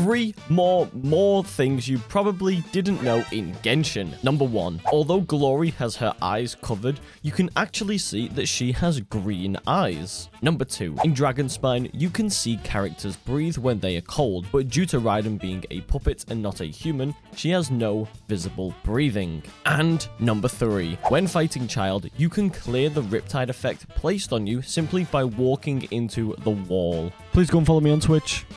Three more, more things you probably didn't know in Genshin. Number one, although Glory has her eyes covered, you can actually see that she has green eyes. Number two, in Dragonspine, you can see characters breathe when they are cold, but due to Raiden being a puppet and not a human, she has no visible breathing. And number three, when fighting Childe, you can clear the Riptide effect placed on you simply by walking into the wall. Please go and follow me on Twitch.